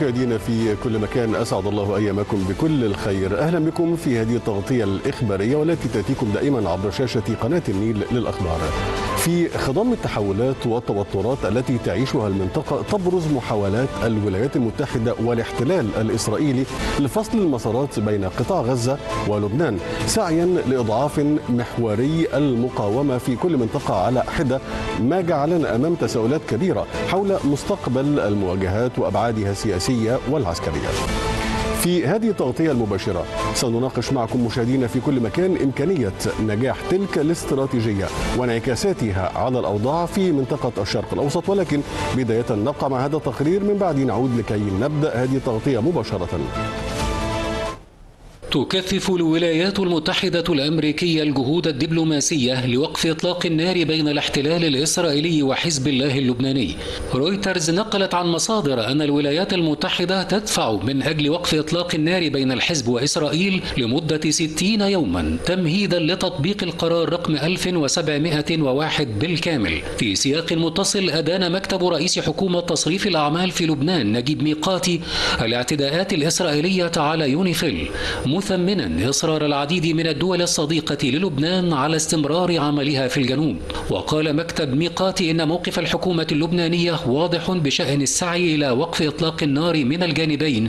مشاهدينا في كل مكان أسعد الله أيامكم بكل الخير. أهلا بكم في هذه التغطية الإخبارية والتي تأتيكم دائما عبر شاشة قناة النيل للأخبار. في خضم التحولات والتوترات التي تعيشها المنطقة تبرز محاولات الولايات المتحدة والاحتلال الإسرائيلي لفصل المسارات بين قطاع غزة ولبنان سعيا لإضعاف محوري المقاومة في كل منطقة على حدة ما جعلنا أمام تساؤلات كبيرة حول مستقبل المواجهات وأبعادها السياسية والعسكرية. في هذه التغطية المباشرة. سنناقش معكم مشاهدينا في كل مكان إمكانية نجاح تلك الاستراتيجية وانعكاساتها على الأوضاع في منطقة الشرق الأوسط. ولكن بداية نبقى مع هذا التقرير. من بعد نعود لكي نبدأ هذه التغطية مباشرة. تكثف الولايات المتحدة الأمريكية الجهود الدبلوماسية لوقف إطلاق النار بين الاحتلال الإسرائيلي وحزب الله اللبناني. رويترز نقلت عن مصادر أن الولايات المتحدة تدفع من أجل وقف إطلاق النار بين الحزب وإسرائيل لمدة 60 يوما تمهيدا لتطبيق القرار رقم 1701 بالكامل. في سياق متصل أدان مكتب رئيس حكومة تصريف الأعمال في لبنان نجيب ميقاتي الاعتداءات الإسرائيلية على يونيفيل مثمنا إصرار العديد من الدول الصديقة للبنان على استمرار عملها في الجنوب. وقال مكتب ميقاتي إن موقف الحكومة اللبنانية واضح بشأن السعي إلى وقف إطلاق النار من الجانبين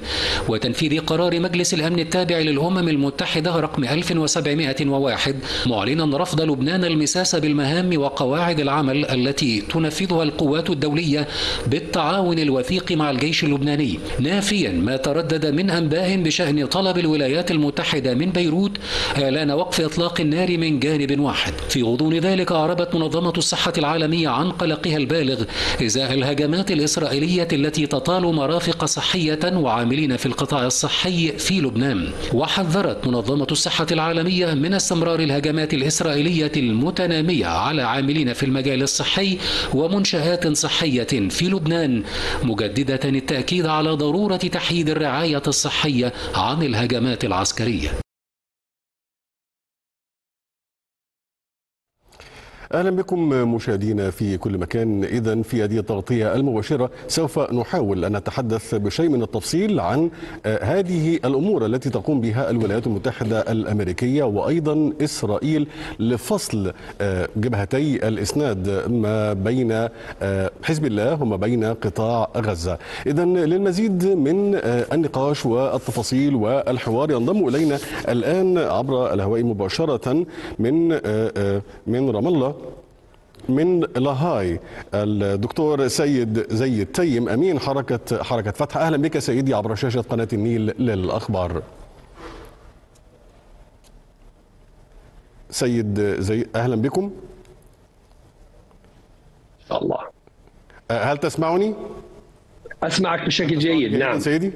وتنفيذ قرار مجلس الأمن التابع للأمم المتحدة رقم 1701 معلنا رفض لبنان المساس بالمهام وقواعد العمل التي تنفذها القوات الدولية بالتعاون الوثيق مع الجيش اللبناني. نافيا ما تردد من أنباء بشأن طلب الولايات المتحدة من بيروت إعلان وقف إطلاق النار من جانب واحد. في غضون ذلك أعربت منظمة الصحة العالمية عن قلقها البالغ إزاء الهجمات الإسرائيلية التي تطال مرافق صحية وعاملين في القطاع الصحي في لبنان. وحذرت منظمة الصحة العالمية من استمرار الهجمات الإسرائيلية المتنامية على عاملين في المجال الصحي ومنشآت صحية في لبنان مجددة التأكيد على ضرورة تحييد الرعاية الصحية عن الهجمات العسكرية العسكريه أهلا بكم مشاهدينا في كل مكان اذا في هذه التغطية المباشرة سوف نحاول أن نتحدث بشيء من التفصيل عن هذه الأمور التي تقوم بها الولايات المتحدة الأمريكية وأيضا إسرائيل لفصل جبهتي الإسناد ما بين حزب الله وما بين قطاع غزة. اذا للمزيد من النقاش والتفاصيل والحوار ينضم إلينا الآن عبر الهواء مباشرة من من رام الله من لاهاي الدكتور سيد زيد تيم. أمين حركة حركة فتح. أهلا بك سيدي عبر شاشة قناة النيل للأخبار. سيد زي أهلا بكم. إن شاء الله. هل تسمعني؟ أسمعك بشكل جيد نعم. سيدي؟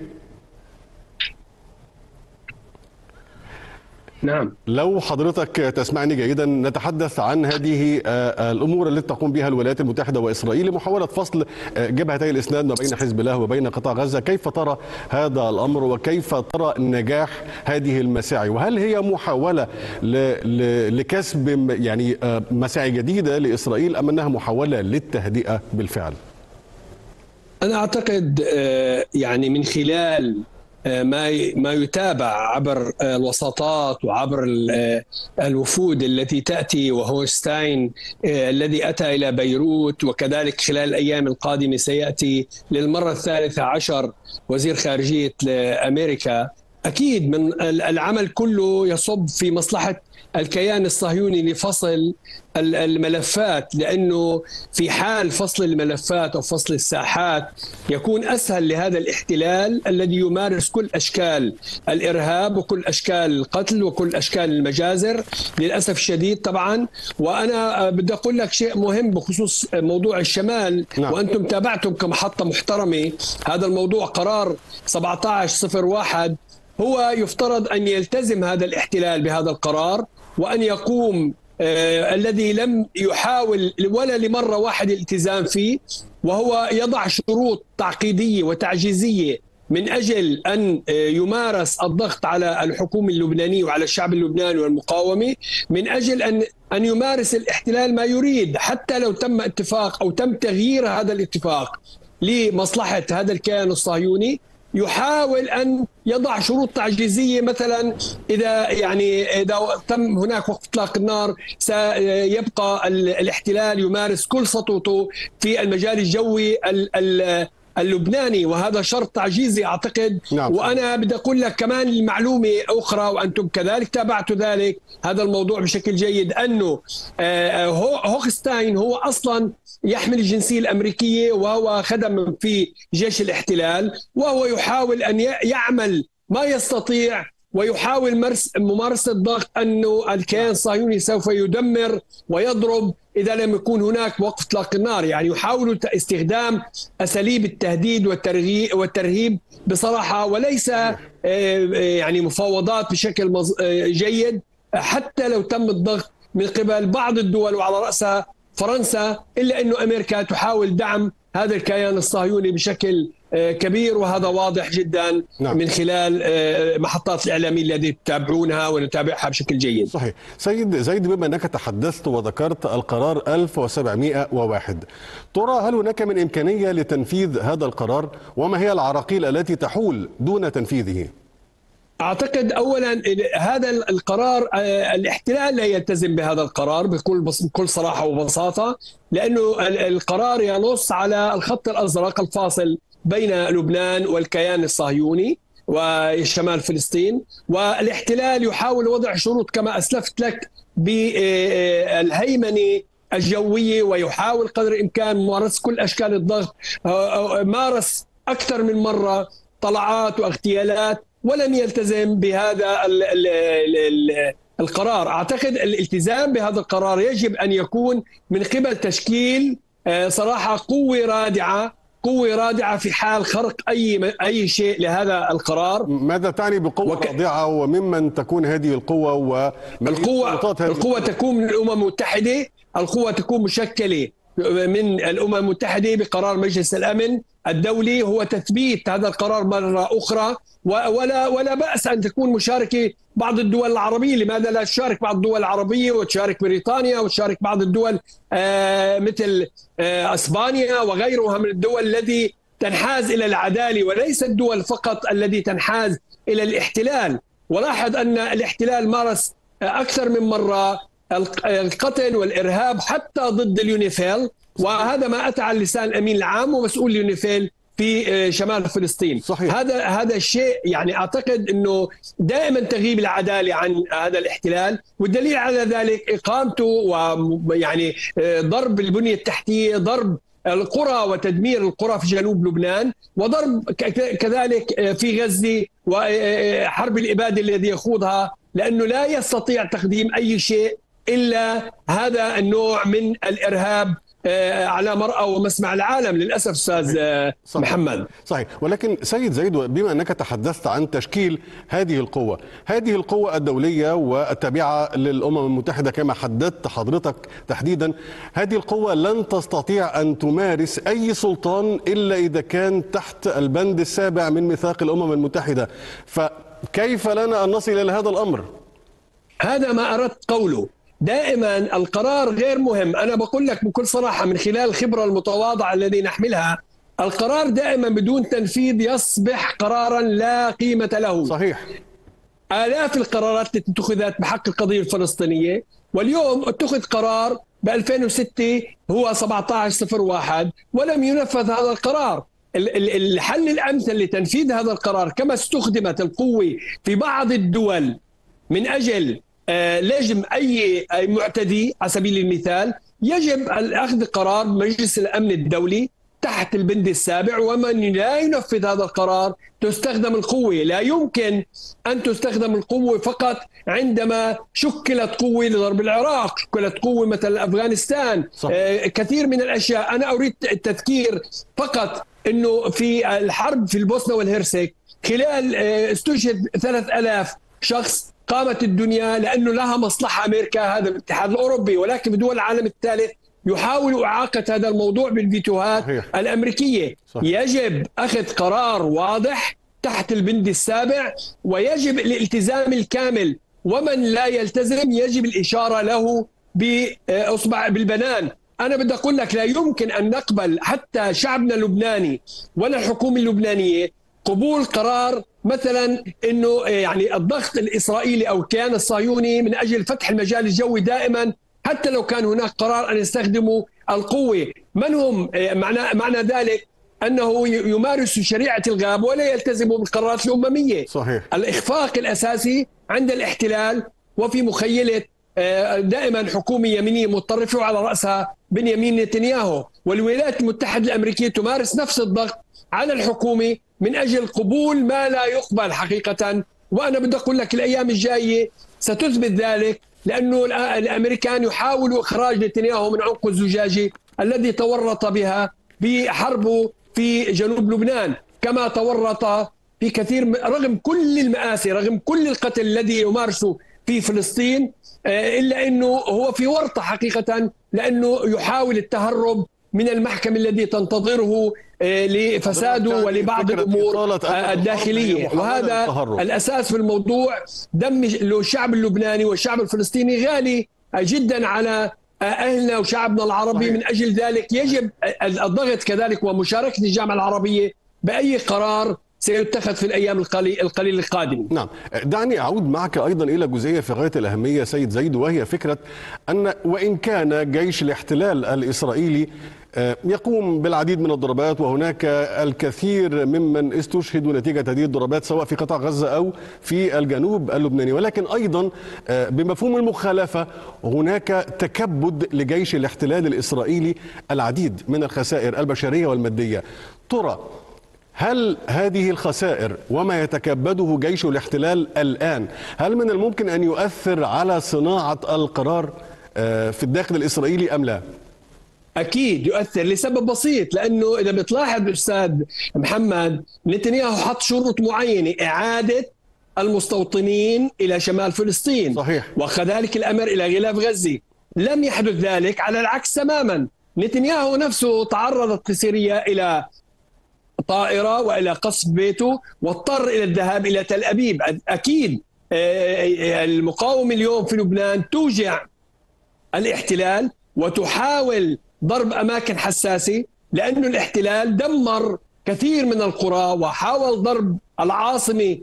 نعم لو حضرتك تسمعني جيدا نتحدث عن هذه الأمور التي تقوم بها الولايات المتحدة وإسرائيل لمحاولة فصل جبهتي الإسناد ما بين حزب الله وبين قطاع غزة، كيف ترى هذا الأمر وكيف ترى نجاح هذه المساعي؟ وهل هي محاولة لكسب يعني مساعي جديدة لإسرائيل أم أنها محاولة للتهدئة بالفعل؟ أنا أعتقد يعني من خلال ما ما يتابع عبر الوساطات وعبر الوفود التي تأتي وهوستاين الذي أتى إلى بيروت وكذلك خلال الأيام القادمة سيأتي للمرة الثالثة عشر وزير خارجية أمريكا أكيد من العمل كله يصب في مصلحة الكيان الصهيوني لفصل الملفات لأنه في حال فصل الملفات أو فصل الساحات يكون أسهل لهذا الاحتلال الذي يمارس كل أشكال الإرهاب وكل أشكال القتل وكل أشكال المجازر للأسف الشديد طبعا. وأنا بدي أقول لك شيء مهم بخصوص موضوع الشمال. نعم. وأنتم تابعتم كمحطة محترمة. هذا الموضوع قرار 1701 هو يفترض أن يلتزم هذا الاحتلال بهذا القرار. وأن يقوم آه الذي لم يحاول ولا لمرة واحدة الالتزام فيه وهو يضع شروط تعقيدية وتعجيزية من أجل أن يمارس الضغط على الحكومة اللبنانية وعلى الشعب اللبناني والمقاومة من أجل أن أن يمارس الاحتلال ما يريد حتى لو تم اتفاق أو تم تغيير هذا الاتفاق لمصلحة هذا الكيان الصهيوني. يحاول أن يضع شروط تعجيزية مثلا إذا يعني إذا تم هناك وقف إطلاق النار سيبقى الاحتلال يمارس كل سطوته في المجال الجوي اللبناني وهذا شرط تعجيزي أعتقد. نعم. وأنا بدي أقول لك كمان المعلومة أخرى وأنتم كذلك تابعتوا ذلك. هذا الموضوع بشكل جيد أنه آه، هوخستاين هو أصلا يحمل الجنسية الأمريكية وهو خدم في جيش الاحتلال وهو يحاول أن يعمل ما يستطيع ويحاول ممارسة الضغط أنه الكيان الصهيوني سوف يدمر ويضرب. إذا لم يكون هناك وقف إطلاق النار يعني يحاولوا استخدام أساليب التهديد والترهيب بصراحة وليس آه، آه، يعني مفاوضات بشكل آه، جيد حتى لو تم الضغط من قبل بعض الدول وعلى رأسها فرنسا إلا انه أمريكا تحاول دعم هذا الكيان الصهيوني بشكل كبير وهذا واضح جدا نعم. من خلال آه، محطات الإعلامية التي تتابعونها ونتابعها بشكل جيد. صحيح. سيد زيد بما أنك تحدثت وذكرت القرار 1701 ترى هل هناك من إمكانية لتنفيذ هذا القرار وما هي العراقيل التي تحول دون تنفيذه؟ أعتقد اولا هذا القرار آه، الاحتلال لا يلتزم بهذا القرار بكل بكل صراحة وبساطة لأنه القرار ينص على الخط الأزرق الفاصل بين لبنان والكيان الصهيوني وشمال فلسطين والاحتلال يحاول وضع شروط كما أسلفت لك بالهيمنة الجوية ويحاول قدر الإمكان ممارسة كل أشكال الضغط. مارس أكثر من مرة طلعات واغتيالات ولم يلتزم بهذا القرار. أعتقد الالتزام بهذا القرار يجب أن يكون من قبل تشكيل آه، صراحة قوة رادعة قوة رادعة في حال خرق أي أي شيء لهذا القرار. ماذا تعني بقوة وك... رادعة وممن تكون هذه القوة و القوة القوة تكون من الأمم المتحدة القوة تكون مشكلة. من الأمم المتحدة بقرار مجلس الأمن الدولي هو تثبيت هذا القرار مرة أخرى ولا ولا بأس أن تكون مشاركة بعض الدول العربية، لماذا لا تشارك بعض الدول العربية وتشارك بريطانيا وتشارك بعض الدول آه، مثل آه، أسبانيا وغيرها من الدول التي تنحاز إلى العدالة وليس الدول فقط التي تنحاز إلى الاحتلال، ولاحظ أن الاحتلال مارس أكثر من مرة القتل والإرهاب حتى ضد اليونيفيل وهذا ما أتى على لسان الأمين العام ومسؤول اليونيفيل في آه، شمال فلسطين صحيح. هذا هذا الشيء يعني أعتقد إنه دائما تغيب العدالة عن هذا الاحتلال والدليل على ذلك إقامته ويعني آه، ضرب البنية التحتية ضرب القرى وتدمير القرى في جنوب لبنان وضرب كذلك آه، في غزة وحرب الإبادة الذي يخوضها لأنه لا يستطيع تقديم أي شيء إلا هذا النوع من الإرهاب آه، على مرأى ومسمع العالم للأسف أستاذ آه، صحيح. محمد صحيح ولكن سيد زيد بما أنك تحدثت عن تشكيل هذه القوة هذه القوة الدولية والتابعة للأمم المتحدة كما حددت حضرتك تحديدا هذه القوة لن تستطيع أن تمارس أي سلطان إلا إذا كان تحت البند السابع من ميثاق الأمم المتحدة فكيف لنا أن نصل إلى هذا الأمر؟ هذا ما أردت قوله دائما القرار غير مهم. أنا بقول لك بكل صراحة من خلال الخبرة المتواضعة الذي نحملها القرار دائما بدون تنفيذ يصبح قرارا لا قيمة له. صحيح. آلاف القرارات التي اتخذت بحق القضية الفلسطينية واليوم اتخذ قرار ب 2006 هو 1701 ولم ينفذ هذا القرار. الحل الأمثل لتنفيذ هذا القرار كما استخدمت القوة في بعض الدول من أجل آه، لجم اي معتدي على سبيل المثال يجب اخذ قرار مجلس الأمن الدولي تحت البند السابع ومن لا ينفذ هذا القرار تستخدم القوة. لا يمكن أن تستخدم القوة فقط عندما شكلت قوة لضرب العراق شكلت قوة مثلا أفغانستان. صح. آه كثير من الأشياء. أنا أريد التذكير فقط أنه في الحرب في البوسنة والهرسك خلال آه استشهد 3000 شخص قامت الدنيا لأنه لها مصلحة أمريكا هذا الاتحاد الأوروبي ولكن بدول العالم الثالث يحاولوا إعاقة هذا الموضوع بالفيتوهات صحيح. الأمريكية صحيح. يجب أخذ قرار واضح تحت البند السابع ويجب الالتزام الكامل ومن لا يلتزم يجب الإشارة له باصبع بالبنان أنا بدي أقول لك لا يمكن أن نقبل حتى شعبنا اللبناني ولا الحكومة اللبنانية قبول قرار مثلا إنه يعني الضغط الإسرائيلي أو الكيان الصهيوني من أجل فتح المجال الجوي دائما حتى لو كان هناك قرار أن يستخدموا القوة، من هم معنى معنى ذلك أنه يمارس شريعة الغاب ولا يلتزم بالقرارات الأممية. صحيح. الإخفاق الأساسي عند الاحتلال وفي مخيلة دائما حكومة يمينية متطرفة وعلى رأسها بنيامين نتنياهو والولايات المتحدة الأمريكية تمارس نفس الضغط على الحكومة من أجل قبول ما لا يقبل حقيقة وأنا بدي أقول لك الأيام الجاية ستثبت ذلك لأنه الأمريكان يحاولوا إخراج نتنياهو من عنق الزجاجة الذي تورط بها بحربه في جنوب لبنان كما تورط في كثير رغم كل المآسي رغم كل القتل الذي يمارسه في فلسطين إلا إنه هو في ورطة حقيقة لأنه يحاول التهرب من المحكمة الذي تنتظره لفساده ولبعض الأمور الداخلية. وهذا الأساس في الموضوع. دم الشعب اللبناني والشعب الفلسطيني غالي جدا على أهلنا وشعبنا العربي. من أجل ذلك يجب الضغط كذلك ومشاركة الجامعة العربية بأي قرار سيتخذ في الأيام القليل القليل القادمه. نعم، دعني أعود معك أيضا إلى جزئية في غاية الأهمية سيد زيد وهي فكرة أن وإن كان جيش الاحتلال الإسرائيلي يقوم بالعديد من الضربات وهناك الكثير ممن استشهدوا نتيجة هذه الضربات سواء في قطاع غزة أو في الجنوب اللبناني ولكن أيضا بمفهوم المخالفة هناك تكبد لجيش الاحتلال الإسرائيلي العديد من الخسائر البشرية والمادية. ترى هل هذه الخسائر وما يتكبده جيش الاحتلال الآن هل من الممكن أن يؤثر على صناعة القرار في الداخل الإسرائيلي أم لا؟ أكيد يؤثر لسبب بسيط لأنه إذا بتلاحظ أستاذ محمد نتنياهو حط شروط معينة إعادة المستوطنين إلى شمال فلسطين صحيح. وكذلك الأمر إلى غلاف غزة. لم يحدث ذلك على العكس تماما. نتنياهو نفسه تعرضت سوريا إلى طائرة وإلى قصف بيته واضطر إلى الذهاب إلى تل أبيب. أكيد المقاومه اليوم في لبنان توجع الاحتلال وتحاول ضرب أماكن حساسة لأنه الاحتلال دمر كثير من القرى وحاول ضرب العاصمة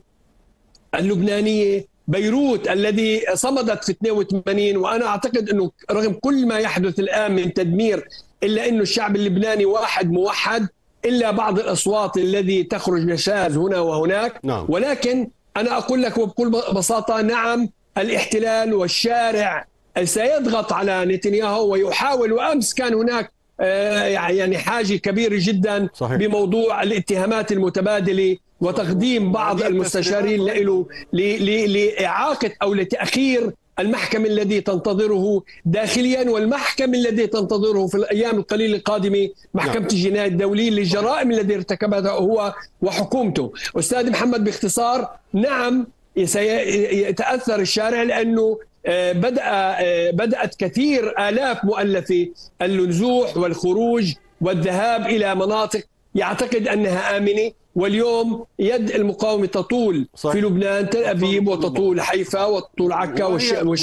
اللبنانية بيروت الذي صمدت في 82 وأنا أعتقد إنه رغم كل ما يحدث الآن من تدمير إلا إنه الشعب اللبناني واحد موحد إلا بعض الأصوات الذي تخرج نشاز هنا وهناك نعم. ولكن أنا أقول لك وبكل بساطة نعم الاحتلال والشارع سيضغط على نتنياهو ويحاول وأمس كان هناك يعني حاجة كبيرة جدا صحيح. بموضوع الاتهامات المتبادلة وتقديم بعض المستشارين له لإعاقة أو لتأخير المحكمة الذي تنتظره داخليا والمحكمة الذي تنتظره في الأيام القليلة القادمة محكمة نعم. الجناية الدولية للجرائم التي ارتكبها هو وحكومته أستاذ محمد باختصار نعم سيتأثر الشارع لأنه بدأ بدأت كثير آلاف مؤلفة النزوح والخروج والذهاب إلى مناطق يعتقد أنها آمنة واليوم يد المقاومة تطول صحيح. في لبنان تل أبيب وتطول حيفا وتطول عكا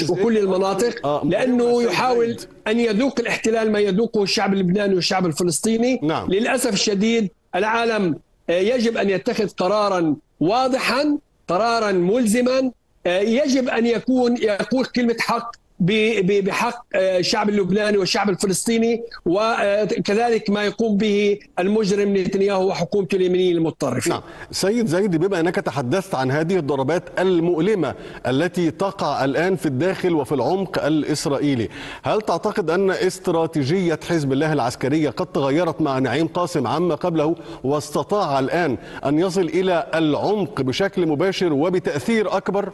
وكل المناطق لأنه يحاول أن يذوق الاحتلال ما يذوقه الشعب اللبناني والشعب الفلسطيني نعم. للأسف الشديد العالم يجب أن يتخذ قرارا واضحا قرارا ملزما يجب أن يكون يقول كلمة حق بحق الشعب اللبناني والشعب الفلسطيني وكذلك ما يقوم به المجرم نتنياهو وحكومته اليمينية المتطرفة. نعم، سيد زيد بما أنك تحدثت عن هذه الضربات المؤلمة التي تقع الآن في الداخل وفي العمق الإسرائيلي، هل تعتقد أن استراتيجية حزب الله العسكرية قد تغيرت مع نعيم قاسم عما قبله واستطاع الآن أن يصل إلى العمق بشكل مباشر وبتأثير أكبر؟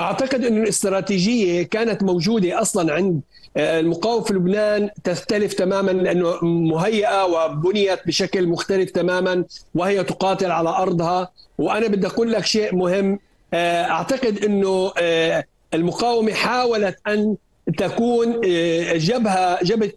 أعتقد أن الاستراتيجية كانت موجودة أصلا عند المقاومة في لبنان تختلف تماما لأنه مهيئة وبنيت بشكل مختلف تماما وهي تقاتل على أرضها. وأنا بدي أقول لك شيء مهم أعتقد أنه المقاومة حاولت أن تكون جبهة جبهة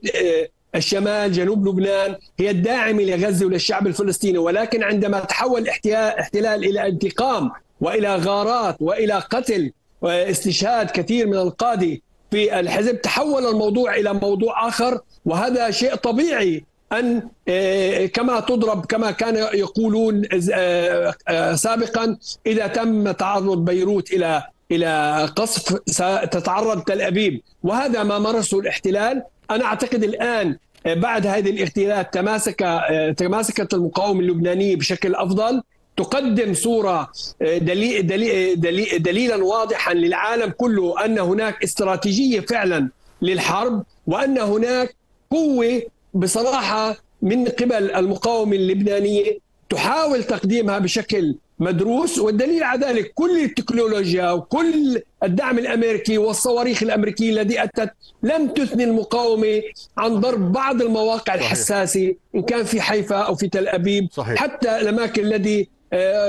الشمال جنوب لبنان هي الداعمة لغزة وللشعب الفلسطيني. ولكن عندما تحول الاحتلال إلى انتقام وإلى غارات وإلى قتل واستشهاد كثير من القاده في الحزب. تحول الموضوع إلى موضوع آخر وهذا شيء طبيعي أن كما تضرب كما كان يقولون سابقا إذا تم تعرض بيروت إلى إلى قصف ستتعرض تل أبيب. وهذا ما مارسه الاحتلال. أنا أعتقد الآن بعد هذه الاغتيالات تماسك تماسكت المقاومه اللبنانيه بشكل أفضل. تقدم صورة دليل دليل دليلا واضحا للعالم كله أن هناك استراتيجية فعلا للحرب وأن هناك قوة بصراحة من قبل المقاومة اللبنانية تحاول تقديمها بشكل مدروس والدليل على ذلك كل التكنولوجيا وكل الدعم الأمريكي والصواريخ الأمريكية التي أتت لم تثني المقاومة عن ضرب بعض المواقع صحيح. الحساسة إن كان في حيفا أو في تل أبيب صحيح. حتى الأماكن الذي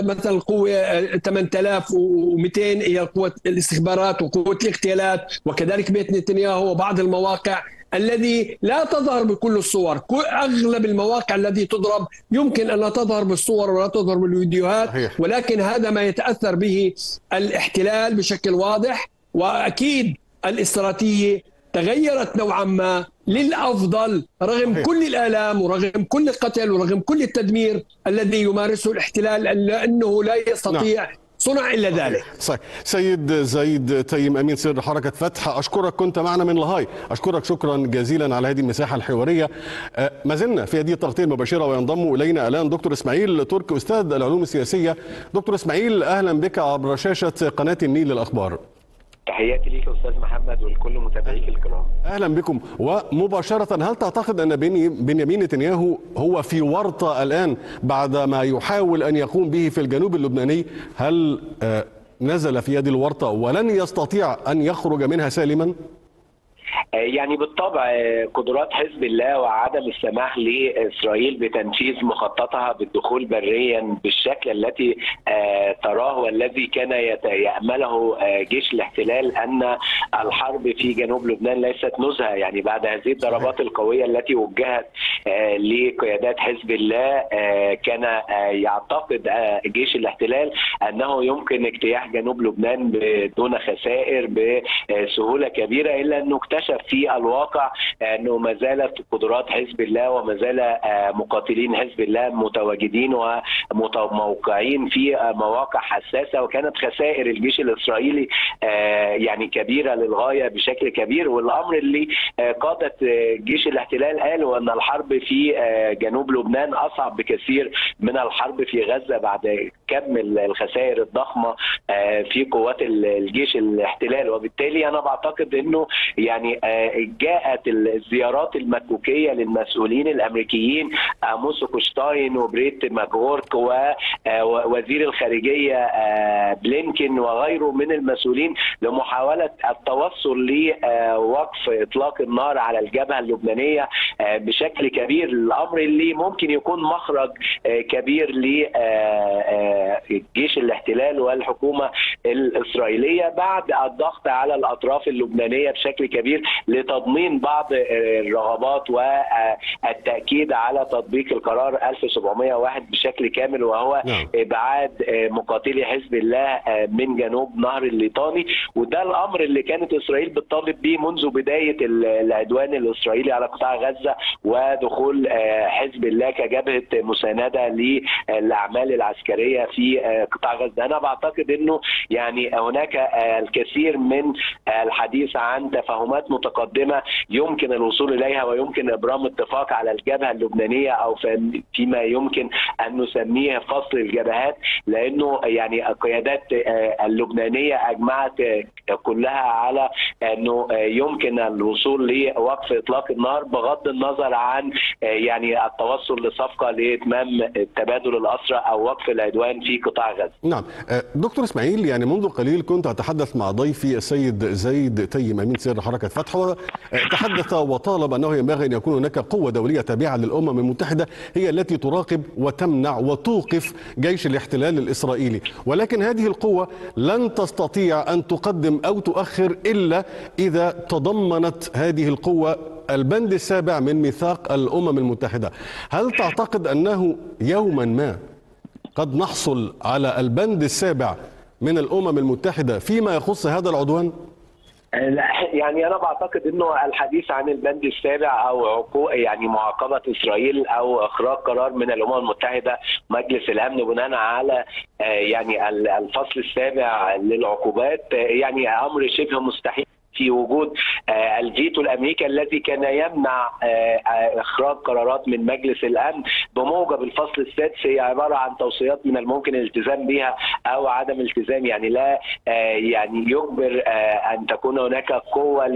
مثلا القوة 8200 هي قوة الاستخبارات وقوة الاغتيالات وكذلك بيت نتنياهو وبعض المواقع الذي لا تظهر بكل الصور أغلب المواقع التي تضرب يمكن ان لا تظهر بالصور ولا تظهر بالفيديوهات صحيح. ولكن هذا ما يتأثر به الاحتلال بشكل واضح وأكيد الاستراتيجية تغيرت نوعا ما للأفضل رغم صحيح. كل الآلام ورغم كل القتل ورغم كل التدمير الذي يمارسه الاحتلال لأنه لا يستطيع نعم. صنع إلا ذلك. صحيح. سيد زيد تيم أمين سر حركة فتح أشكرك كنت معنا من لاهاي أشكرك شكرا جزيلا على هذه المساحة الحوارية. ما زلنا في هذه التغطيه المباشره وينضم إلينا الآن دكتور إسماعيل ترك أستاذ العلوم السياسية. دكتور إسماعيل أهلا بك عبر شاشة قناة النيل للأخبار. تحياتي ليك أستاذ محمد ولكل متابعيك الكرام. أهلا بكم. ومباشرة هل تعتقد أن بنيامين نتنياهو هو في ورطة الآن بعد ما يحاول أن يقوم به في الجنوب اللبناني؟ هل نزل في هذه الورطة ولن يستطيع أن يخرج منها سالما؟ يعني بالطبع قدرات حزب الله وعدم السماح لإسرائيل بتنفيذ مخططها بالدخول بريا بالشكل التي تراه والذي كان يأمله جيش الاحتلال أن الحرب في جنوب لبنان ليست نزهة. يعني بعد هذه الضربات القوية التي وجهت لقيادات حزب الله كان يعتقد جيش الاحتلال أنه يمكن اجتياح جنوب لبنان بدون خسائر بسهولة كبيرة إلا انه اكتشف في الواقع أنه ما زالت قدرات حزب الله وما زال مقاتلين حزب الله متواجدين وموقعين في مواقع حساسة وكانت خسائر الجيش الإسرائيلي يعني كبيرة للغاية بشكل كبير. والأمر اللي قادت جيش الاحتلال قالوا ان الحرب في جنوب لبنان أصعب بكثير من الحرب في غزة بعد كم الخسائر الضخمة في قوات الجيش الاحتلال. وبالتالي أنا بعتقد إنه يعني جاءت الزيارات المكوكية للمسؤولين الأمريكيين آموس هوكشتاين وبريت ماكغورك ووزير الخارجية بلينكن وغيره من المسؤولين لمحاولة التوصل لوقف إطلاق النار على الجبهة اللبنانية بشكل كبير. الأمر اللي ممكن يكون مخرج كبير لجيش الاحتلال والحكومة الإسرائيلية بعد الضغط على الأطراف اللبنانية بشكل كبير لتضمين بعض الرغبات والتأكيد على تطبيق القرار 1701 بشكل كامل وهو نعم. إبعاد مقاتلي حزب الله من جنوب نهر الليطاني وده الأمر اللي كانت إسرائيل بتطالب به منذ بداية العدوان الإسرائيلي على قطاع غزة ودخول حزب الله كجبهة مساندة للأعمال العسكرية في قطاع غزة. أنا بعتقد إنه يعني هناك الكثير من الحديث عن تفاهمات متقدمة يمكن الوصول إليها ويمكن إبرام اتفاق على الجبهة اللبنانية أو فيما يمكن أن نسميه فصل الجبهات لأنه يعني القيادات اللبنانية أجمعت كلها على إنه يمكن الوصول لوقف إطلاق النار بغض النظر عن يعني التوصل لصفقة لإتمام تبادل الأسرى أو وقف العدوان في قطاع غزة. نعم. دكتور إسماعيل يعني منذ قليل كنت أتحدث مع ضيفي السيد زيد تيم أمين سر حركة فتح وتحدث وطالب أنه ينبغي أن يكون هناك قوة دولية تابعة للأمم المتحدة هي التي تراقب وتمنع وتوقف جيش الاحتلال الإسرائيلي. ولكن هذه القوة لن تستطيع أن تقدم أو تؤخر إلا إذا تضمنت هذه القوة البند السابع من ميثاق الأمم المتحدة. هل تعتقد أنه يوما ما قد نحصل على البند السابع من الأمم المتحدة فيما يخص هذا العدوان؟ لا يعني أنا بعتقد إنه الحديث عن البند السابع أو عقوق يعني معاقبة إسرائيل أو إخراج قرار من الأمم المتحدة مجلس الأمن بناء على يعني الفصل السابع للعقوبات يعني أمر شبه مستحيل في وجود الفيتو الأمريكي الذي كان يمنع إخراج قرارات من مجلس الأمن بموجب الفصل السادس هي عبارة عن توصيات من الممكن الالتزام بها أو عدم التزام. يعني لا يعني يجبر أن تكون هناك قوة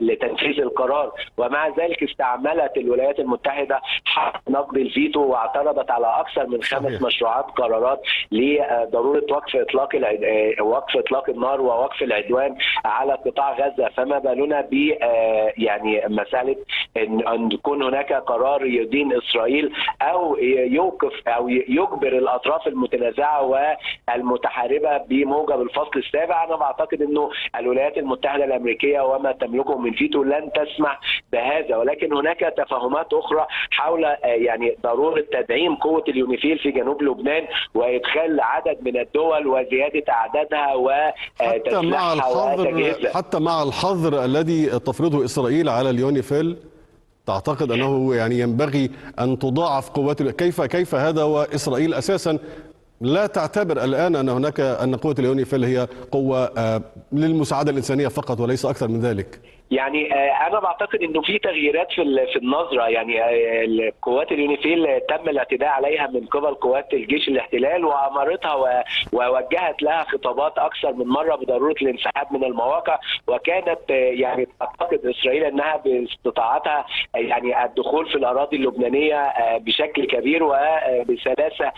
لتنفيذ القرار. ومع ذلك استعملت الولايات المتحدة حق نقض الفيتو واعترضت على أكثر من خمس. مشروعات قرارات لضرورة وقف إطلاق وقف إطلاق النار ووقف العدوان على قطاع غزة. فما بالنا ب يعني مسألة إن أن يكون هناك قرار يدين إسرائيل أو يوقف أو يجبر الأطراف المتنازعة والمتحاربة بموجب الفصل السابع. أنا بعتقد إنه الولايات المتحدة الأمريكية وما تملكه من فيتو لن تسمح بهذا ولكن هناك تفاهمات أخرى حول يعني ضرورة تدعيم قوة اليونيفيل في جنوب لبنان وإدخال عدد من الدول وزيادة اعدادها وتسليحها وتجهيزها. حتى مع الحظر الذي تفرضه إسرائيل على اليونيفيل تعتقد أنه يعني ينبغي أن تضاعف قوات كيف كيف هذا وإسرائيل أساسا؟ لا تعتبر الآن أن هناك أن قوة اليونيفيل هي قوة للمساعدة الإنسانية فقط وليس أكثر من ذلك. يعني أنا بعتقد إنه في تغييرات في في النظرة يعني قوات اليونيفيل تم الاعتداء عليها من قبل قوات الجيش الاحتلال وأمرتها ووجهت لها خطابات أكثر من مرة بضرورة الانسحاب من المواقع. وكانت يعني تعتقد إسرائيل إنها باستطاعتها يعني الدخول في الأراضي اللبنانية بشكل كبير وبسلاسه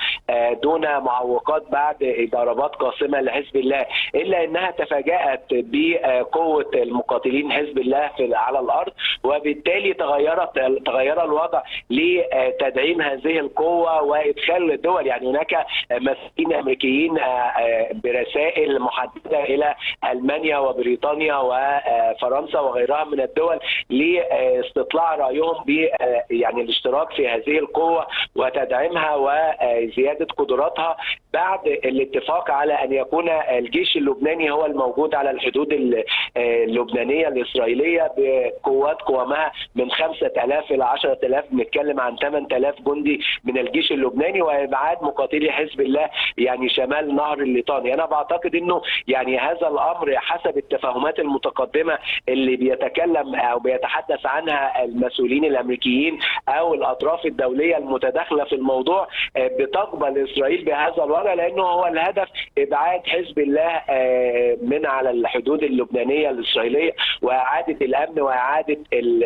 دون معوقات بعد ضربات قاسمة لحزب الله إلا إنها تفاجأت بقوة المقاتلين حزب الله في على الأرض وبالتالي تغيرت تغير الوضع لتدعيم هذه القوة وإدخال الدول. يعني هناك مسؤولين أمريكيين برسائل محددة إلى ألمانيا وبريطانيا وفرنسا وغيرها من الدول لاستطلاع رأيهم ب يعني الاشتراك في هذه القوة وتدعيمها وزيادة قدراتها بعد الاتفاق على أن يكون الجيش اللبناني هو الموجود على الحدود اللبنانية الإسرائيلية بقوات قوامها من 5000 إلى 10000 بنتكلم عن 8000 جندي من الجيش اللبناني وإبعاد مقاتلي حزب الله يعني شمال نهر الليطاني. أنا بعتقد إنه يعني هذا الأمر حسب التفاهمات المتقدمة اللي بيتكلم أو بيتحدث عنها المسؤولين الأمريكيين أو الأطراف الدولية المتداخلة في الموضوع بتقبل إسرائيل بهذا الوضع. لأنه هو الهدف إبعاد حزب الله من على الحدود اللبنانية الإسرائيلية وإعادة الأمن وإعادة ال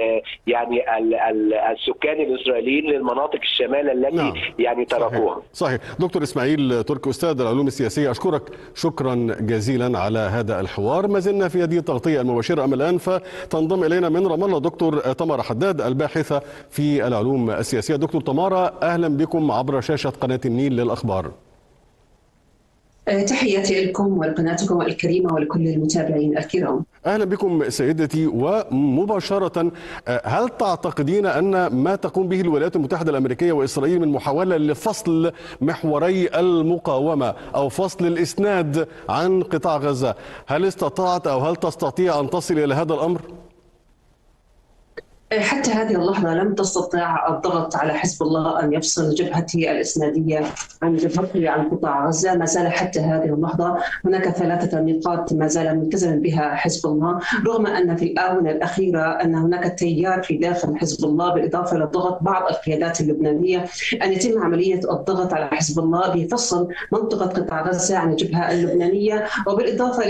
يعني ال ال السكان الإسرائيليين للمناطق الشمال التي نعم. يعني تركوها. صحيح. صحيح، دكتور إسماعيل تركي أستاذ العلوم السياسية أشكرك شكرا جزيلا على هذا الحوار، ما زلنا في هذه التغطية المباشرة اما الآن فتنضم إلينا من رام الله دكتور تمارا حداد الباحثة في العلوم السياسية. دكتور تمارا أهلا بكم عبر شاشة قناة النيل للأخبار. تحياتي لكم ولقناتكم الكريمة ولكل المتابعين الكرام أهلا بكم سيدتي ومباشرة هل تعتقدين أن ما تقوم به الولايات المتحدة الأمريكية وإسرائيل من محاولة لفصل محوري المقاومة أو فصل الإسناد عن قطاع غزة هل استطاعت أو هل تستطيع أن تصل إلى هذا الأمر؟ حتى هذه اللحظة لم تستطع الضغط على حزب الله أن يفصل جبهته الإسنادية عن جبهته عن قطاع غزة. ما زال حتى هذه اللحظة هناك ثلاثة نقاط ما زال ملتزما بها حزب الله رغم أن في الآونة الأخيرة أن هناك تيار في داخل حزب الله بالإضافة إلى ضغط بعض القيادات اللبنانية أن يتم عملية الضغط على حزب الله بفصل منطقة قطاع غزة عن الجبهة اللبنانية وبالإضافة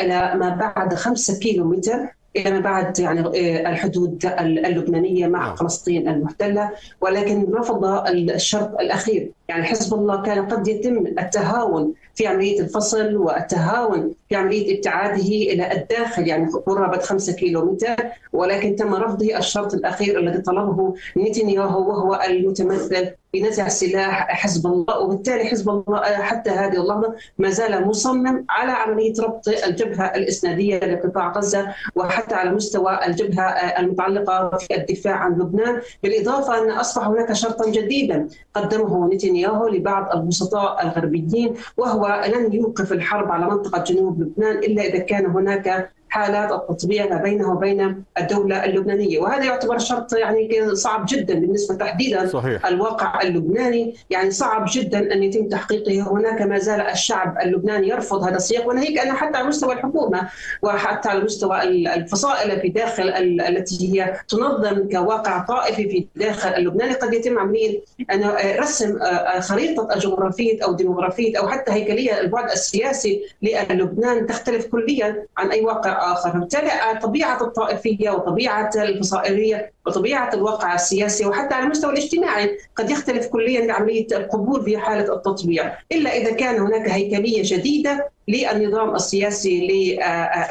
إلى ما بعد خمسة كيلو متر إلى ما بعد يعني الحدود اللبنانية مع فلسطين المحتلة ولكن رفض الشرط الأخير. يعني حزب الله كان قد يتم التهاون في عملية الفصل والتهاون في عملية ابتعاده إلى الداخل يعني قرابة خمسة كيلو متر ولكن تم رفضه الشرط الأخير الذي طلبه نتنياهو وهو المتمثل بنزع سلاح حزب الله وبالتالي حزب الله حتى هذه اللحظة ما زال مصمم على عملية ربط الجبهة الإسنادية لقطاع غزة وحتى على مستوى الجبهة المتعلقة في الدفاع عن لبنان بالإضافة أن أصبح هناك شرطا جديدا قدمه نتنياهو. لبعض الوسطاء الغربيين وهو لن يوقف الحرب على منطقة جنوب لبنان إلا إذا كان هناك حالات التطبيع ما بينه وبين الدولة اللبنانية. وهذا يعتبر شرط يعني صعب جدا بالنسبة تحديدا صحيح. الواقع اللبناني. يعني صعب جدا أن يتم تحقيقه. هناك ما زال الشعب اللبناني يرفض هذا السياق. وناهيك أن حتى على مستوى الحكومة وحتى على مستوى الفصائل في داخل التي هي تنظم كواقع طائفي في داخل اللبناني قد يتم عملية ان رسم خريطة جغرافيه أو ديموغرافية أو حتى هيكلية البعد السياسي للبنان. تختلف كليا عن أي واقع آخر، بالتالي طبيعة الطائفية وطبيعة الفصائلية وطبيعة الواقع السياسي وحتى على المستوى الاجتماعي قد يختلف كليا بعمليه القبول في حالة التطبيع، إلا إذا كان هناك هيكلية جديده للنظام السياسي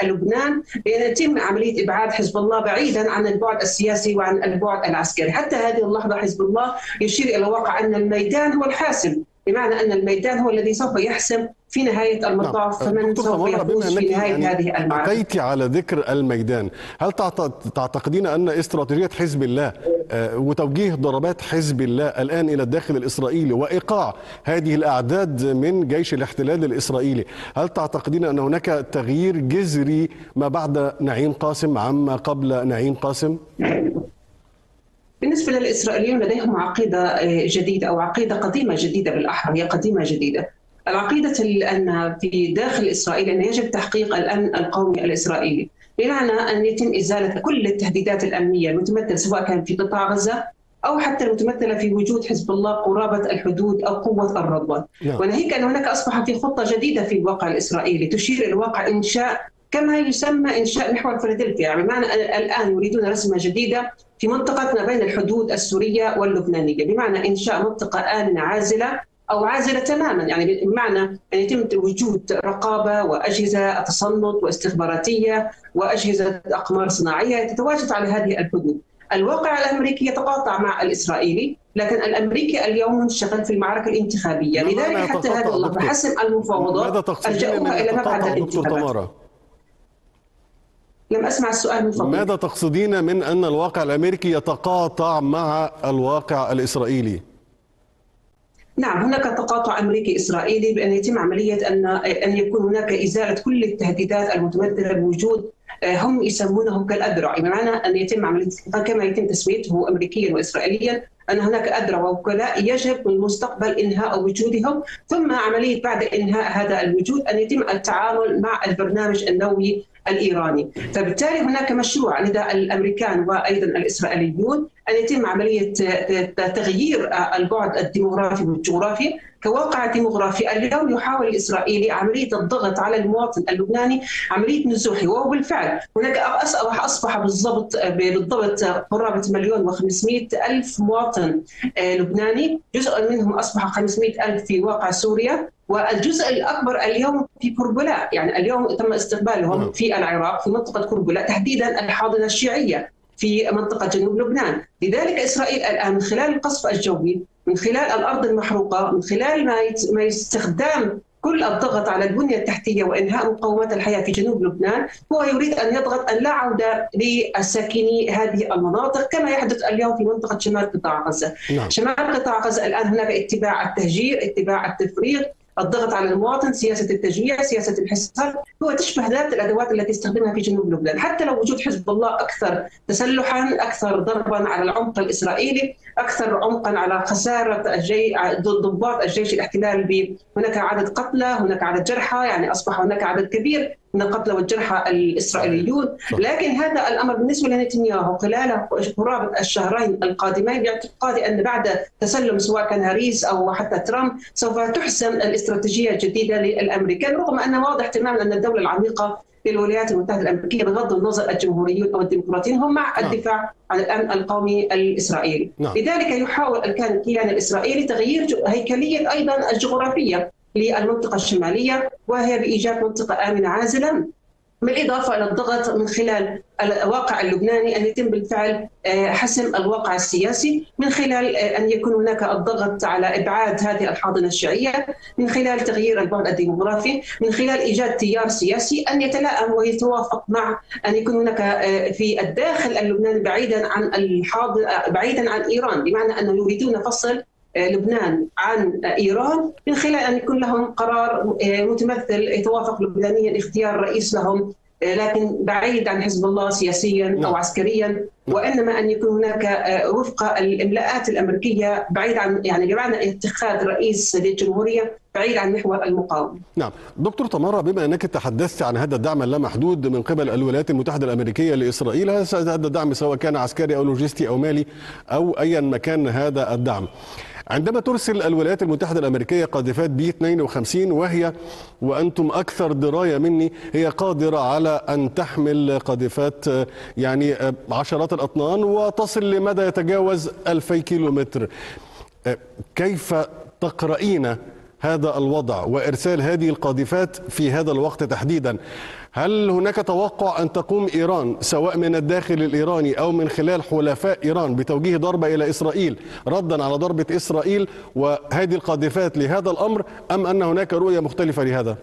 للبنان بان يتم عملية إبعاد حزب الله بعيدا عن البعد السياسي وعن البعد العسكري، حتى هذه اللحظة حزب الله يشير إلى واقع أن الميدان هو الحاسم، بمعنى أن الميدان هو الذي سوف يحسم في نهاية المطاف نعم. فمن سوف يفوز في نهاية يعني هذه المعركة. بقيت على ذكر الميدان هل تعت- تعتقدين أن استراتيجية حزب الله آه، وتوجيه ضربات حزب الله الآن إلى الداخل الإسرائيلي وإيقاع هذه الأعداد من جيش الاحتلال الإسرائيلي هل تعتقدين أن هناك تغيير جذري ما بعد نعيم قاسم عما قبل نعيم قاسم؟ بالنسبة للإسرائيليون لديهم عقيدة آه، جديدة أو عقيدة قديمة جديدة بالأحرى هي قديمة جديدة. العقيدة ال- أن في داخل إسرائيل أن يجب تحقيق الأمن القومي الإسرائيلي، بمعنى أن يتم إزالة كل التهديدات الأمنية المتمثلة سواء كان في قطاع غزة أو حتى المتمثلة في وجود حزب الله قرابة الحدود أو قوة الرضوان. نعم. وناهيك أن هناك اصبح في خطة جديدة في الواقع الإسرائيلي تشير إلى واقع إنشاء كما يسمى إنشاء محور فيلادلفيا، يعني بمعنى الآن يريدون رسمة جديدة في منطقه ما بين الحدود السورية واللبنانية، بمعنى إنشاء منطقة آمنة عازلة أو عازلة تماما، يعني بمعنى أن يتم وجود رقابة وأجهزة تصنت واستخباراتية وأجهزة أقمار صناعية تتواجد على هذه الحدود. الواقع الأمريكي يتقاطع مع الإسرائيلي، لكن الأمريكي اليوم منشغل في المعركة الانتخابية، لذلك حتى هذه اللحظه؟ حسم المفاوضات من ألجأوها إلى مبعد الانتخابات. لم أسمع السؤال من فضلك. ماذا تقصدين من أن الواقع الأمريكي يتقاطع مع الواقع الإسرائيلي؟ نعم هناك تقاطع أمريكي إسرائيلي بأن يتم عملية ان أن يكون هناك إزالة كل التهديدات المتمثله بوجود آه، هم يسمونه كالاذرع بمعنى أن يتم عمليه كما يتم تسميته امريكيا واسرائيليا أن هناك اذرع ووكلاء يجب في المستقبل إنهاء وجودهم ثم عملية بعد إنهاء هذا الوجود أن يتم التعامل مع البرنامج النووي الإيراني، فبالتالي هناك مشروع لدى الأمريكان وأيضا الإسرائيليون أن يتم عملية تغيير البعد الديموغرافي والجغرافي كواقع ديموغرافي اليوم يحاول الاسرائيلي عملية الضغط على المواطن اللبناني عملية نزوحه. وهو بالفعل هناك أصبح, أصبح بالضبط بالضبط قرابة مليون و500 ألف مواطن لبناني. جزء منهم أصبح 500 ألف في واقع سوريا. والجزء الأكبر اليوم في كربلاء. يعني اليوم تم استقبالهم في العراق في منطقة كربلاء تحديدا الحاضنة الشيعية. في منطقة جنوب لبنان، لذلك إسرائيل الآن من خلال القصف الجوي، من خلال الأرض المحروقة، من خلال ما ما استخدام كل الضغط على البنية التحتية وإنهاء مقومات الحياة في جنوب لبنان، هو يريد أن يضغط أن لا عوده للساكني هذه المناطق كما يحدث اليوم في منطقة شمال قطاع غزة. نعم. شمال قطاع غزة الآن هناك اتباع التهجير، اتباع التفريغ، الضغط على المواطن، سياسة التجويع، سياسة الحصار، هو تشبه ذات الأدوات التي استخدمها في جنوب لبنان، حتى لو وجود حزب الله أكثر تسلحا، أكثر ضربا على العمق الإسرائيلي، أكثر عمقا على خسارة الجي... ضباط الجيش الاحتلال. هناك عدد قتلى، هناك عدد جرحى، يعني أصبح هناك عدد كبير من القتلى والجرحى الإسرائيليون، لكن هذا الأمر بالنسبة لنتنياهو خلال قرابه الشهرين القادمين باعتقادي أن بعد تسلم سواء كان هاريس أو حتى ترامب سوف تحسم الاستراتيجية الجديدة للأمريكان رغم أن واضح تماما أن الدولة العميقة في الولايات المتحدة الأمريكية بغض النظر الجمهوريون أو الديمقراطيين هم مع الدفاع عن الأمن القومي الإسرائيلي، نعم. لذلك يحاول الكيان الإسرائيلي تغيير هيكلية أيضا الجغرافية. للمنطقة الشمالية وهي بإيجاد منطقة آمنة عازلة بالإضافة إلى الضغط من خلال الواقع اللبناني أن يتم بالفعل حسم الواقع السياسي من خلال أن يكون هناك الضغط على إبعاد هذه الحاضنة الشيعية من خلال تغيير البعد الديموغرافي من خلال إيجاد تيار سياسي أن يتلائم ويتوافق مع أن يكون هناك في الداخل اللبناني بعيدا عن الحاضر بعيدا عن إيران بمعنى أنه يريدون فصل لبنان عن إيران من خلال أن يكون لهم قرار متمثل يتوافق لبنانيا اختيار رئيس لهم لكن بعيد عن حزب الله سياسيا نعم. أو عسكريا وإنما أن يكون هناك آه، وفق الإملاءات الأمريكية بعيد عن يعني بمعنى اتخاذ رئيس للجمهوريه بعيد عن محور المقاومة. نعم دكتور تمارا بما أنك تحدثت عن هذا الدعم اللامحدود من قبل الولايات المتحدة الأمريكية لإسرائيل هذا الدعم سواء كان عسكري أو لوجستي أو مالي أو ايا ما كان هذا الدعم عندما ترسل الولايات المتحدة الأمريكية قاذفات بي 52 وهي وأنتم أكثر دراية مني هي قادرة على أن تحمل قاذفات يعني عشرات الأطنان وتصل لمدى يتجاوز 2000 كيلومتر. كيف تقرأين هذا الوضع وإرسال هذه القاذفات في هذا الوقت تحديدا؟ هل هناك توقع أن تقوم إيران سواء من الداخل الإيراني أو من خلال حلفاء إيران بتوجيه ضربة إلى إسرائيل ردا على ضربة إسرائيل وهذه القاذفات لهذا الأمر أم أن هناك رؤية مختلفة لهذا؟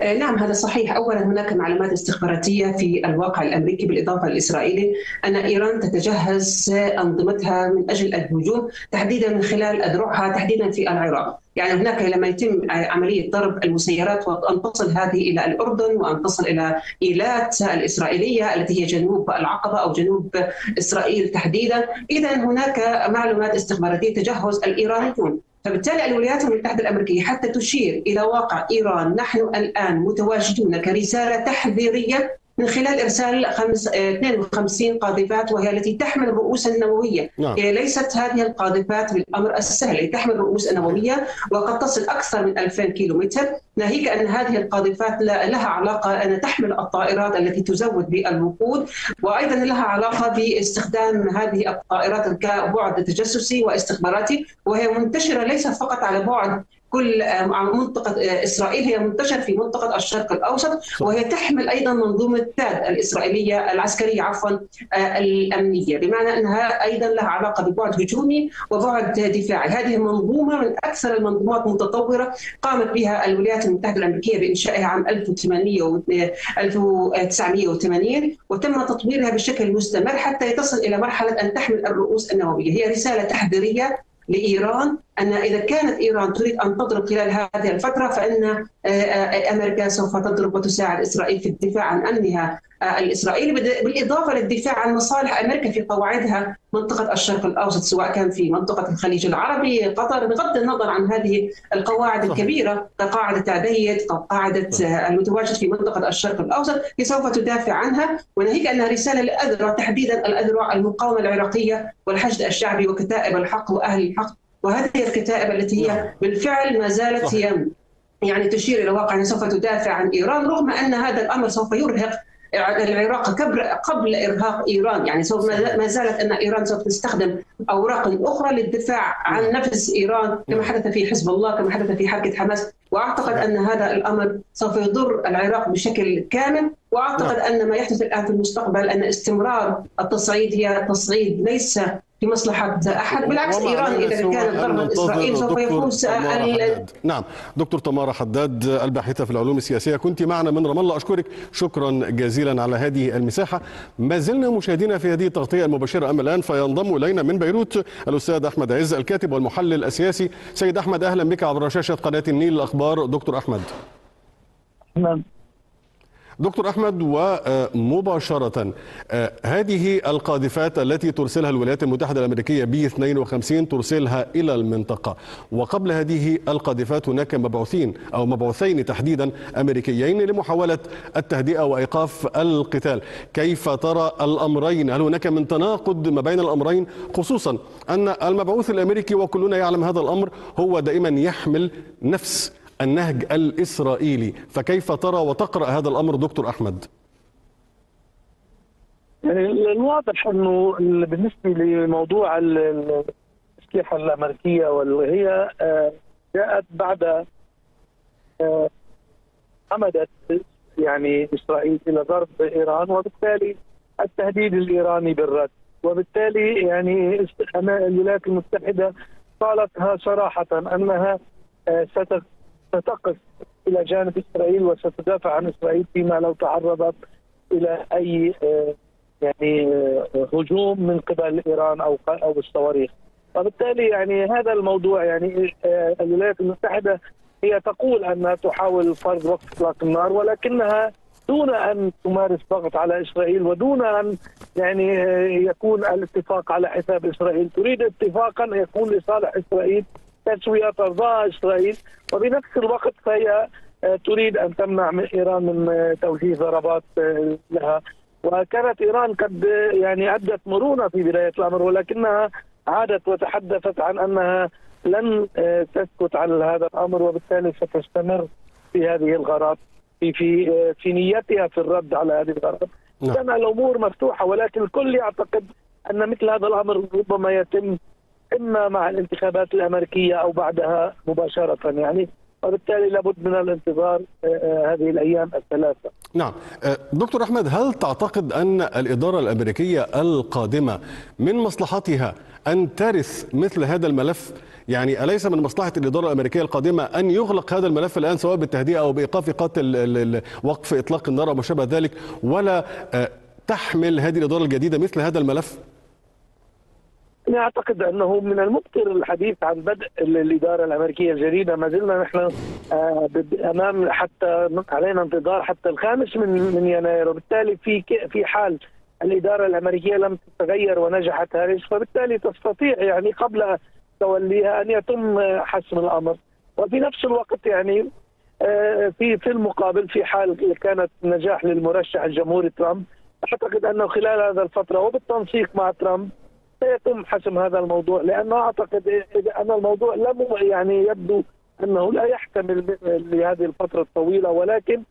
آه، نعم هذا صحيح. اولا هناك معلومات استخباراتية في الواقع الأمريكي بالإضافة للاسرائيلي أن إيران تتجهز أنظمتها من أجل الهجوم تحديدا من خلال أذرعها تحديدا في العراق. يعني هناك لما يتم عملية ضرب المسيرات وأن تصل هذه إلى الأردن وأن تصل إلى إيلات الإسرائيلية التي هي جنوب العقبة أو جنوب إسرائيل تحديدا. اذا هناك معلومات استخباراتية تجهز الإيرانيون. فبالتالي الولايات المتحدة الأمريكية حتى تشير إلى واقع إيران نحن الآن متواجدون كرسالة تحذيرية من خلال إرسال خمس 52 قاذفات وهي التي تحمل الرؤوس النووية. نعم. هي ليست هذه القاذفات بالأمر السهل. هي تحمل رؤوس نوويه وقد تصل أكثر من 2000 كيلومتر. ناهيك أن هذه القاذفات لها علاقة أن تحمل الطائرات التي تزود بالوقود وأيضا لها علاقة باستخدام هذه الطائرات كبعد تجسسي واستخباراتي وهي منتشرة ليس فقط على بعد كل آه، منطقة آه، إسرائيل هي منتشر في منطقة الشرق الأوسط وهي تحمل أيضا منظومة تاد الإسرائيلية العسكرية عفوا آه، الأمنية بمعنى أنها أيضا لها علاقة ببعد هجومي وبعد دفاعي. هذه منظومة من أكثر المنظومات متطورة قامت بها الولايات المتحدة الأمريكية بإنشائها عام 1800 و- 1980 وتم تطويرها بشكل مستمر حتى تصل إلى مرحلة أن تحمل الرؤوس النووية. هي رسالة تحذيرية لإيران أن إذا كانت إيران تريد أن تضرب خلال هذه الفترة فإن آه، آه، أمريكا سوف تضرب وتساعد إسرائيل في الدفاع عن أمنها آه، الإسرائيلي بد- بالإضافة للدفاع عن مصالح أمريكا في قواعدها منطقة الشرق الأوسط سواء كان في منطقة الخليج العربي قطر بغض النظر عن هذه القواعد كقاعدة عديد كقاعدة آه، المتواجد في منطقة الشرق الأوسط هي سوف تدافع عنها. وناهيك أنها رسالة للأذرع تحديدا الأذرع المقاومة العراقية والحشد الشعبي وكتائب الحق وأهل الحق. وهذه الكتائب التي نعم. هي بالفعل ما زالت صح. هي يعني تشير إلى واقع انها سوف تدافع عن إيران رغم أن هذا الأمر سوف يرهق العراق قبل قبل إرهاق إيران. يعني سوف ما ما زالت أن إيران سوف تستخدم أوراق أخرى للدفاع عن نفس إيران كما حدث في حزب الله كما حدث في حركة حماس. وأعتقد أن هذا الأمر سوف يضر العراق بشكل كامل. وأعتقد أن ما يحدث الآن في المستقبل أن استمرار التصعيد هي تصعيد ليس في مصلحة أحد بالعكس إذا سوى كانت ضربت ننتظر اسرائيل سوف يفوز حداد. نعم. دكتور تمارا حداد الباحثة في العلوم السياسية كنت معنا من رام الله. أشكرك. شكرا جزيلا على هذه المساحة. ما زلنا مشاهدين في هذه التغطية المباشرة أما الآن فينضم إلينا من بيروت الأستاذ أحمد عز الكاتب والمحلل السياسي. سيد أحمد أهلا بك عبر شاشة قناة النيل. الأخبار دكتور أحمد. نعم. دكتور أحمد ومباشرة هذه القاذفات التي ترسلها الولايات المتحدة الأمريكية بي 52 ترسلها إلى المنطقة. وقبل هذه القاذفات هناك مبعوثين أو مبعوثين تحديدا أمريكيين لمحاولة التهدئة وإيقاف القتال. كيف ترى الأمرين؟ هل هناك من تناقض ما بين الأمرين؟ خصوصا أن المبعوث الأمريكي وكلنا يعلم هذا الأمر هو دائما يحمل نفس النهج الإسرائيلي فكيف ترى وتقرأ هذا الأمر دكتور أحمد؟ يعني الواضح إنه ال- بالنسبة لموضوع ال- ال- الأسلحة الأمريكية وهي آه، جاءت بعد آه، عمدت يعني إسرائيل إلى ضرب إيران وبالتالي التهديد الإيراني بالرد. وبالتالي يعني الولايات المتحدة قالتها صراحة أنها آه، ستقف إلى جانب إسرائيل وستدافع عن إسرائيل فيما لو تعرضت إلى أي آه، يعني آه، هجوم من قبل إيران أو أو الصواريخ. وبالتالي يعني هذا الموضوع يعني آه، الولايات المتحدة هي تقول انها تحاول فرض وقف إطلاق النار ولكنها دون أن تمارس ضغط على إسرائيل ودون أن يعني يكون الاتفاق على حساب إسرائيل، تريد اتفاقا يكون لصالح إسرائيل تسوية ترضاها إسرائيل وبنفس الوقت فهي تريد أن تمنع من إيران من توجيه ضربات لها وكانت إيران قد يعني أدت مرونة في بداية الأمر ولكنها عادت وتحدثت عن أنها لن تسكت على هذا الأمر وبالتالي ستستمر في هذه الغارات في في في نيتها في الرد على هذه الغارات. نعم. كان الأمور مفتوحة ولكن الكل يعتقد أن مثل هذا الأمر ربما يتم إما مع الانتخابات الأمريكية أو بعدها مباشرة يعني وبالتالي لابد من الانتظار آه، آه، هذه الأيام الثلاثة. نعم. آه، دكتور أحمد هل تعتقد أن الإدارة الأمريكية القادمة من مصلحتها أن ترث مثل هذا الملف؟ يعني أليس من مصلحة الإدارة الأمريكية القادمة أن يغلق هذا الملف الآن سواء بالتهدئة أو بإيقاف قتل وقف إطلاق النار وما شابه ذلك ولا تحمل هذه الإدارة الجديدة مثل هذا الملف؟ أنا أعتقد أنه من المبكر الحديث عن بدء الإدارة الأمريكية الجديدة. ما زلنا نحن آه، أمام حتى علينا انتظار حتى الخامس من من يناير. وبالتالي في في حال الإدارة الأمريكية لم تتغير ونجحت هاريس فبالتالي تستطيع يعني قبل توليها أن يتم حسم الأمر. وفي نفس الوقت يعني آه، في في المقابل في حال كانت نجاح للمرشح الجمهوري ترامب أعتقد أنه خلال هذا الفترة وبالتنسيق مع ترامب سيتم حسم هذا الموضوع لأنه أعتقد إذا أن الموضوع لم يعني يبدو أنه لا يحتمل لهذه الفترة الطويلة ولكن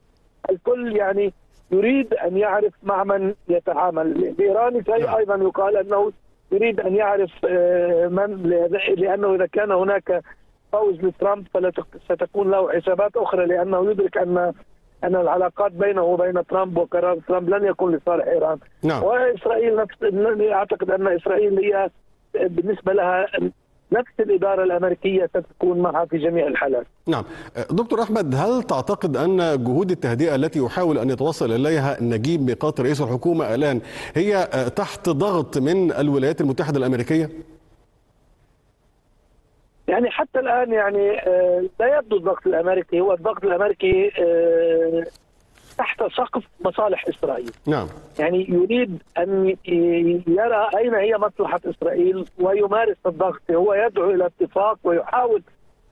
الكل يعني يريد أن يعرف مع من يتعامل الإيراني نعم. أيضا يقال أنه يريد أن يعرف آه، من لأنه إذا كان هناك فوز لترامب فستكون له حسابات أخرى لأنه يدرك أن أن العلاقات بينه وبين ترامب وقرار ترامب لن يكون لصالح إيران نعم وإسرائيل نفس أعتقد أن إسرائيل هي بالنسبة لها نفس الإدارة الأمريكية ستكون معها في جميع الحالات. نعم دكتور أحمد هل تعتقد أن جهود التهدئة التي يحاول أن يتوصل إليها نجيب ميقات رئيس الحكومة الآن هي تحت ضغط من الولايات المتحدة الأمريكية؟ يعني حتى الآن يعني آه، لا يبدو الضغط الأمريكي. هو الضغط الأمريكي آه، تحت سقف مصالح إسرائيل. نعم. يعني يريد أن يرى أين هي مصلحة إسرائيل ويمارس الضغط. هو يدعو إلى اتفاق ويحاول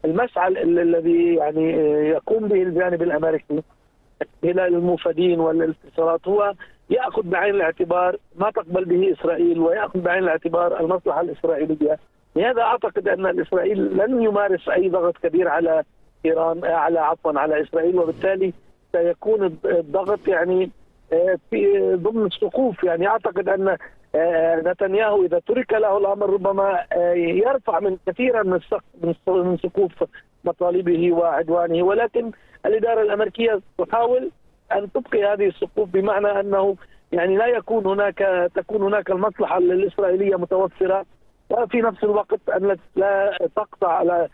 المسعى ال- الذي يعني يقوم به الجانب الأمريكي إلى المفادين والاتصالات هو يأخذ بعين الاعتبار ما تقبل به إسرائيل ويأخذ بعين الاعتبار المصلحة الإسرائيلية. لهذا أعتقد أن إسرائيل لن يمارس أي ضغط كبير على إيران على عفوا على إسرائيل وبالتالي سيكون الضغط يعني آه، في ضمن السقوف. يعني أعتقد أن آه، نتنياهو إذا ترك له الأمر ربما آه، يرفع من كثيرا من من سقوف مطالبه وعدوانه. ولكن الإدارة الأمريكية تحاول أن تبقي هذه السقوف بمعنى أنه يعني لا يكون هناك تكون هناك المصلحة الإسرائيلية متوفرة. وفي نفس الوقت أن لا تقطع على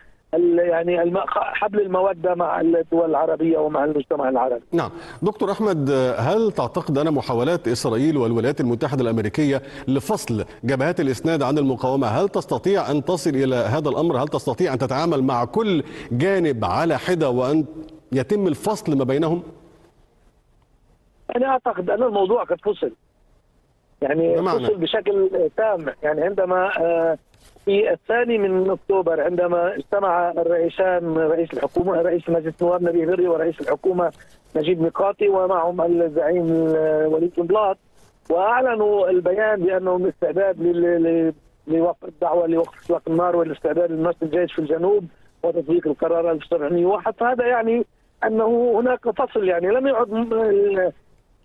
يعني حبل الموده مع الدول العربية ومع المجتمع العربي. نعم. دكتور أحمد هل تعتقد أن محاولات إسرائيل والولايات المتحدة الأمريكية لفصل جبهات الإسناد عن المقاومة هل تستطيع أن تصل إلى هذا الأمر؟ هل تستطيع أن تتعامل مع كل جانب على حدة وأن يتم الفصل ما بينهم؟ أنا أعتقد أن الموضوع قد فصل. يعني؟ فصل بشكل تام يعني عندما آه، في الثاني من أكتوبر عندما اجتمع الرئيسان رئيس الحكومة رئيس مجلس النواب نبيه بري ورئيس الحكومة نجيب ميقاتي ومعهم الزعيم وليد بلاط وأعلنوا البيان بأنهم استعداد لوقف الدعوة لوقف إطلاق النار والاستعداد لنصر الجيش في الجنوب وتطبيق القرار 1701 فهذا يعني أنه هناك فصل يعني لم يعد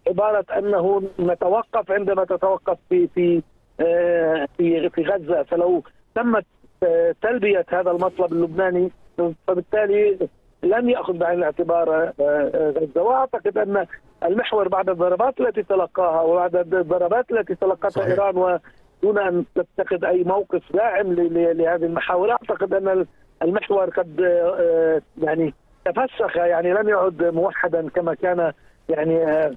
عبارة أنه نتوقف عندما تتوقف في في آه، في في غزة فلو تمت آه، تلبية هذا المطلب اللبناني فبالتالي لن يأخذ بعين الاعتبار آه، غزة وأعتقد أن المحور بعد الضربات التي تلقاها وبعد الضربات التي تلقتها صحيح. إيران ودون أن تتخذ أي موقف داعم لهذه المحاور أعتقد أن المحور قد يعني تفسخ يعني لم يعد موحدا كما كان يعني آه،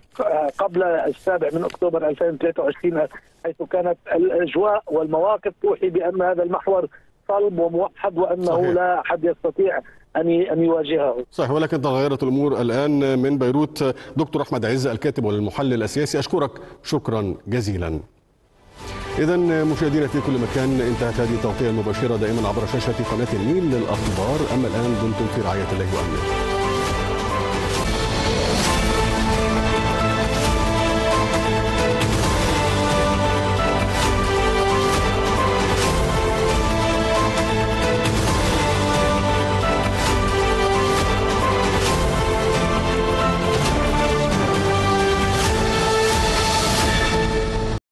قبل السابع من أكتوبر 2023 حيث كانت الأجواء والمواقف توحي بأن هذا المحور صلب وموحد وأنه صحيح. لا أحد يستطيع أن أن يواجهه. صحيح ولكن تغيرت الأمور الآن من بيروت. دكتور أحمد عز الكاتب والمحلل السياسي أشكرك. شكرا جزيلا. إذا مشاهدينا في كل مكان انتهت هذه التغطية المباشرة دائما عبر شاشة قناة النيل للأخبار. أما الآن دمتم في رعاية الله وأمنه